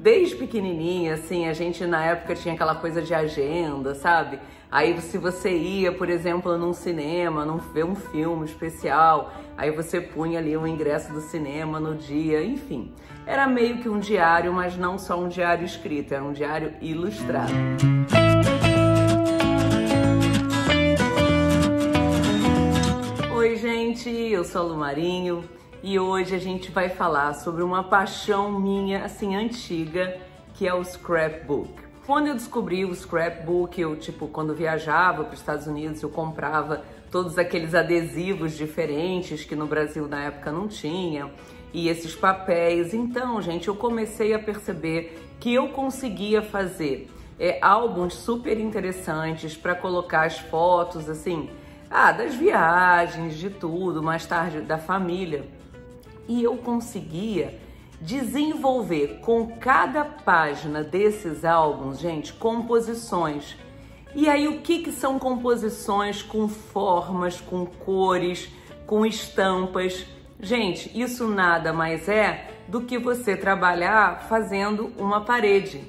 desde pequenininha, assim, a gente na época tinha aquela coisa de agenda, sabe? Aí se você ia, por exemplo, num cinema, num ver um filme especial, aí você punha ali o ingresso do cinema no dia, enfim. Era meio que um diário, mas não só um diário escrito, era um diário ilustrado. Oi, gente, eu sou a Lu Marinho e hoje a gente vai falar sobre uma paixão minha, assim, antiga, que é o scrapbook. Quando eu descobri o scrapbook, eu, tipo, quando viajava para os Estados Unidos, eu comprava todos aqueles adesivos diferentes que no Brasil na época não tinha, e esses papéis. Então, gente, eu comecei a perceber que eu conseguia fazer é, álbuns super interessantes para colocar as fotos, assim, ah, das viagens, de tudo, mais tarde da família e eu conseguia desenvolver com cada página desses álbuns, gente, composições. E aí o que, que são composições com formas, com cores, com estampas? Gente, isso nada mais é do que você trabalhar fazendo uma parede.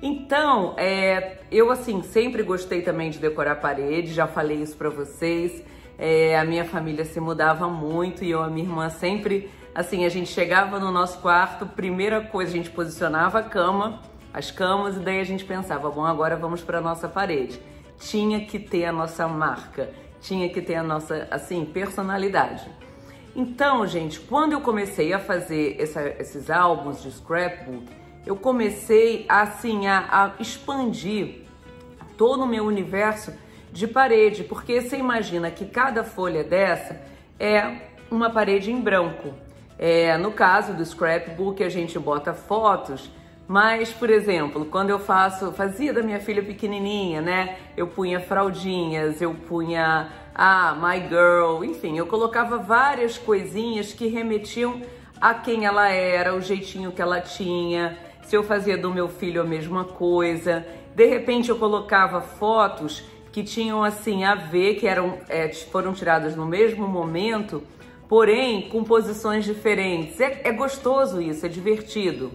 Então, é, eu assim sempre gostei também de decorar parede, já falei isso para vocês. É, a minha família se mudava muito e eu a minha irmã sempre Assim, a gente chegava no nosso quarto, primeira coisa, a gente posicionava a cama, as camas, e daí a gente pensava, bom, agora vamos para nossa parede. Tinha que ter a nossa marca, tinha que ter a nossa, assim, personalidade. Então, gente, quando eu comecei a fazer essa, esses álbuns de scrapbook, eu comecei assim a, a expandir todo o meu universo de parede, porque você imagina que cada folha dessa é uma parede em branco. É, no caso do scrapbook, a gente bota fotos, mas, por exemplo, quando eu faço, fazia da minha filha pequenininha, né? Eu punha fraldinhas, eu punha, ah, my girl, enfim, eu colocava várias coisinhas que remetiam a quem ela era, o jeitinho que ela tinha. Se eu fazia do meu filho a mesma coisa, de repente eu colocava fotos que tinham assim a ver, que eram é, foram tiradas no mesmo momento porém com posições diferentes. É, é gostoso isso, é divertido.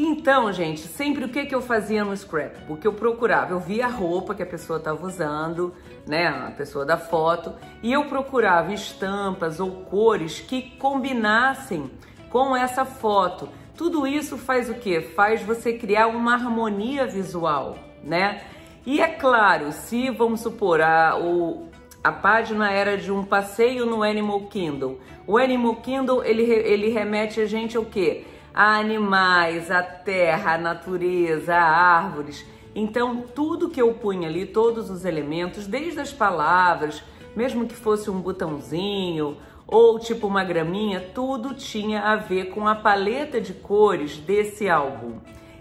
Então, gente, sempre o que, que eu fazia no scrapbook? Eu procurava, eu via a roupa que a pessoa estava usando, né, a pessoa da foto, e eu procurava estampas ou cores que combinassem com essa foto. Tudo isso faz o que? Faz você criar uma harmonia visual, né? E é claro, se vamos supor a, o, a página era de um passeio no Animal Kingdom. O Animal Kingdom, ele, ele remete a gente ao quê? A animais, a terra, a natureza, a árvores. Então, tudo que eu punha ali, todos os elementos, desde as palavras, mesmo que fosse um botãozinho ou tipo uma graminha, tudo tinha a ver com a paleta de cores desse álbum.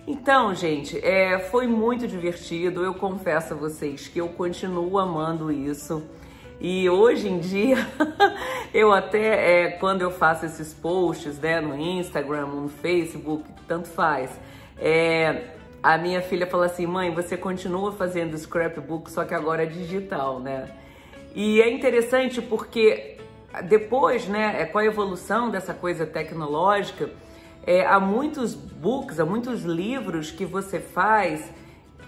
Então, gente, é, foi muito divertido. Eu confesso a vocês que eu continuo amando isso. E hoje em dia, eu até, é, quando eu faço esses posts né, no Instagram, no Facebook, tanto faz, é, a minha filha fala assim, mãe, você continua fazendo scrapbook, só que agora é digital, né? E é interessante porque depois, né, é, com a evolução dessa coisa tecnológica, é, há muitos books, há muitos livros que você faz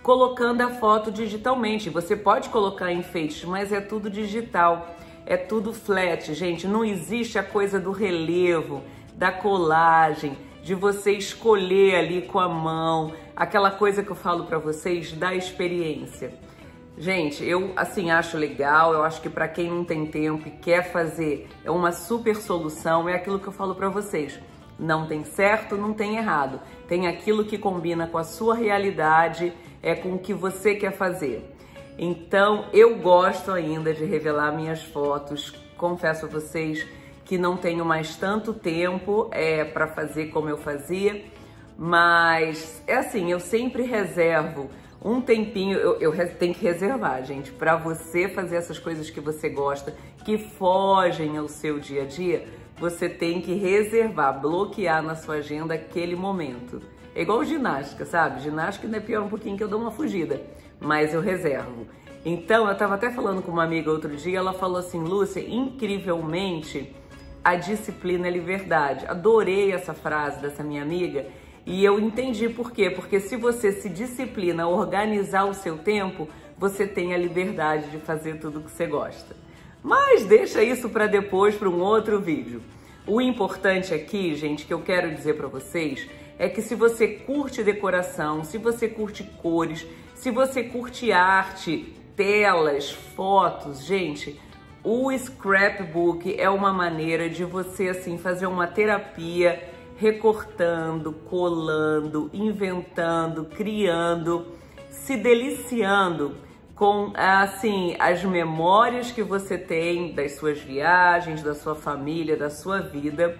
colocando a foto digitalmente. Você pode colocar enfeites, mas é tudo digital, é tudo flat, gente. Não existe a coisa do relevo, da colagem, de você escolher ali com a mão, aquela coisa que eu falo para vocês da experiência. Gente, eu assim acho legal, eu acho que para quem não tem tempo e quer fazer, é uma super solução, é aquilo que eu falo para vocês. Não tem certo, não tem errado. Tem aquilo que combina com a sua realidade é com o que você quer fazer. Então, eu gosto ainda de revelar minhas fotos. Confesso a vocês que não tenho mais tanto tempo é, para fazer como eu fazia, mas é assim, eu sempre reservo um tempinho, eu, eu tenho que reservar, gente, para você fazer essas coisas que você gosta, que fogem ao seu dia a dia, você tem que reservar, bloquear na sua agenda aquele momento. É igual ginástica, sabe? Ginástica ainda é pior um pouquinho que eu dou uma fugida, mas eu reservo. Então, eu estava até falando com uma amiga outro dia, ela falou assim, Lúcia, incrivelmente, a disciplina é liberdade. Adorei essa frase dessa minha amiga. E eu entendi por quê? Porque se você se disciplina a organizar o seu tempo, você tem a liberdade de fazer tudo o que você gosta. Mas deixa isso para depois, para um outro vídeo. O importante aqui, gente, que eu quero dizer para vocês, é que se você curte decoração, se você curte cores, se você curte arte, telas, fotos, gente, o scrapbook é uma maneira de você assim fazer uma terapia recortando, colando, inventando, criando, se deliciando com assim as memórias que você tem das suas viagens, da sua família, da sua vida.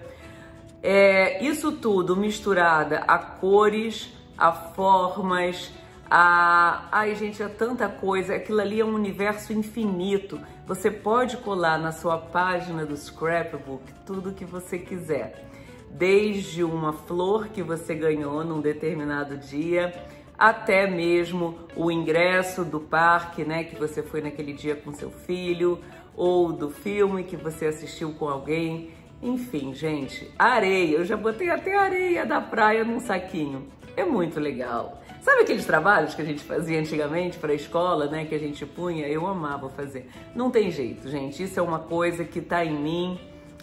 É, isso tudo misturada a cores, a formas, a ai gente, é tanta coisa. Aquilo ali é um universo infinito. Você pode colar na sua página do scrapbook tudo que você quiser desde uma flor que você ganhou num determinado dia, até mesmo o ingresso do parque, né, que você foi naquele dia com seu filho, ou do filme que você assistiu com alguém. Enfim, gente, areia, eu já botei até areia da praia num saquinho. É muito legal. Sabe aqueles trabalhos que a gente fazia antigamente para a escola, né, que a gente punha? Eu amava fazer. Não tem jeito, gente. Isso é uma coisa que tá em mim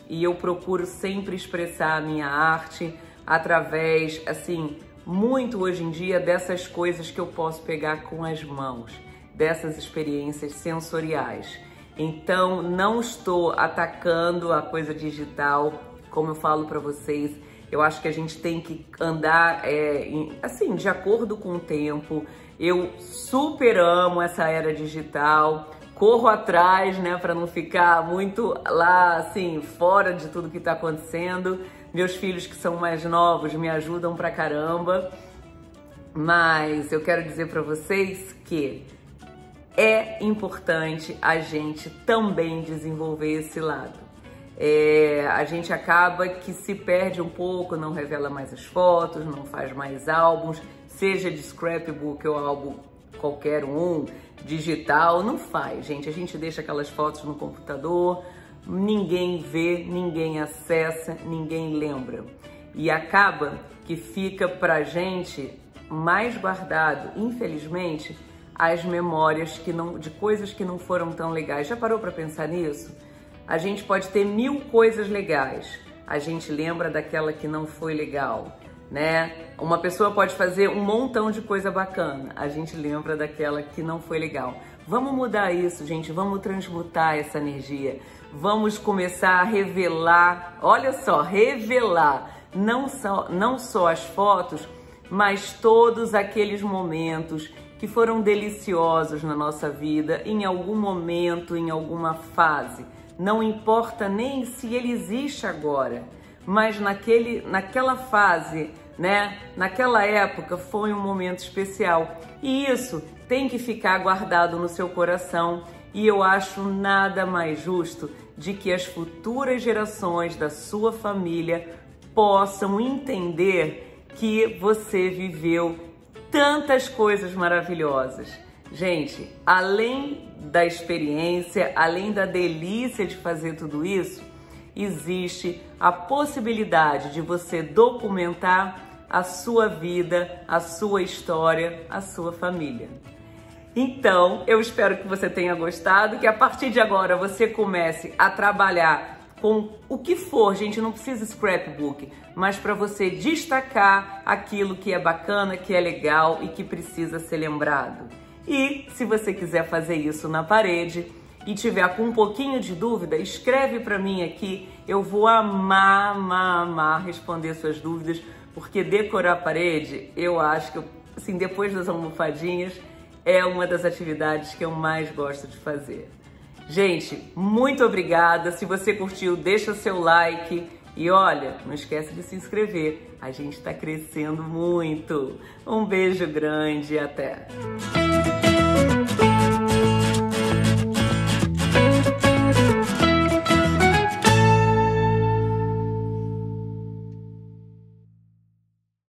e eu procuro sempre expressar a minha arte através, assim, muito hoje em dia dessas coisas que eu posso pegar com as mãos, dessas experiências sensoriais. Então, não estou atacando a coisa digital, como eu falo para vocês. Eu acho que a gente tem que andar, é, assim, de acordo com o tempo. Eu super amo essa era digital corro atrás, né, para não ficar muito lá, assim, fora de tudo que está acontecendo. Meus filhos que são mais novos me ajudam pra caramba. Mas eu quero dizer para vocês que é importante a gente também desenvolver esse lado. É, a gente acaba que se perde um pouco, não revela mais as fotos, não faz mais álbuns, seja de scrapbook ou álbum qualquer um, digital, não faz, gente. A gente deixa aquelas fotos no computador, ninguém vê, ninguém acessa, ninguém lembra. E acaba que fica pra gente mais guardado, infelizmente, as memórias que não, de coisas que não foram tão legais. Já parou para pensar nisso? A gente pode ter mil coisas legais, a gente lembra daquela que não foi legal né? Uma pessoa pode fazer um montão de coisa bacana, a gente lembra daquela que não foi legal. Vamos mudar isso, gente, vamos transmutar essa energia. Vamos começar a revelar, olha só, revelar não só, não só as fotos, mas todos aqueles momentos que foram deliciosos na nossa vida, em algum momento, em alguma fase. Não importa nem se ele existe agora mas naquele, naquela fase, né, naquela época foi um momento especial. E isso tem que ficar guardado no seu coração. E eu acho nada mais justo de que as futuras gerações da sua família possam entender que você viveu tantas coisas maravilhosas. Gente, além da experiência, além da delícia de fazer tudo isso, existe a possibilidade de você documentar a sua vida, a sua história, a sua família. Então, eu espero que você tenha gostado, que a partir de agora você comece a trabalhar com o que for, gente, não precisa scrapbook, mas para você destacar aquilo que é bacana, que é legal e que precisa ser lembrado. E se você quiser fazer isso na parede, e tiver com um pouquinho de dúvida, escreve para mim aqui. Eu vou amar, amar, amar responder suas dúvidas, porque decorar a parede, eu acho que, assim, depois das almofadinhas, é uma das atividades que eu mais gosto de fazer. Gente, muito obrigada. Se você curtiu, deixa seu like. E olha, não esquece de se inscrever. A gente está crescendo muito. Um beijo grande e até!